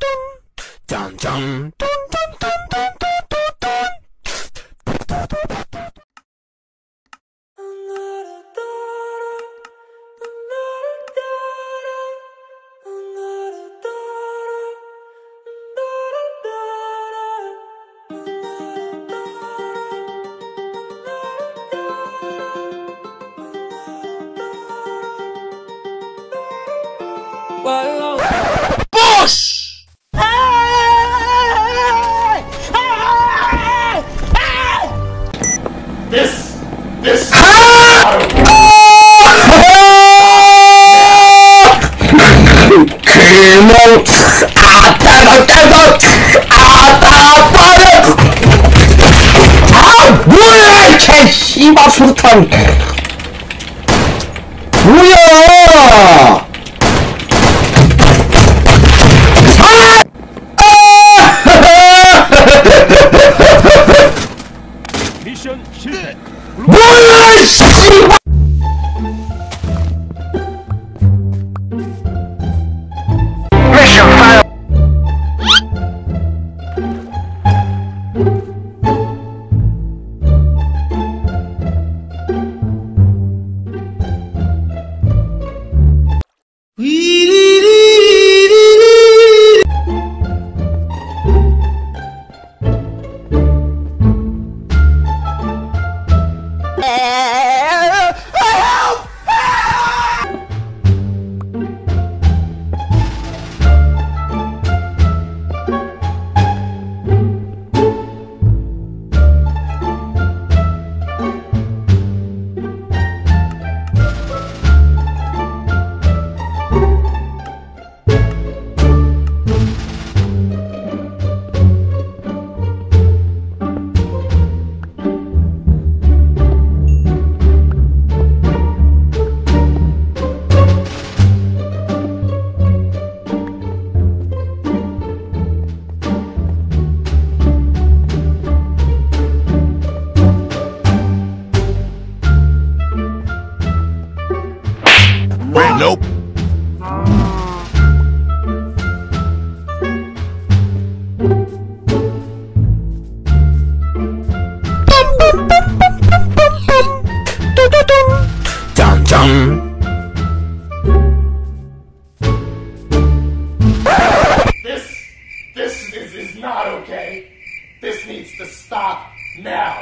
dun dun dun dun dun dun dun dun Bush! leave us. well. Mm-hmm. This, this is, is not okay. This needs to stop now.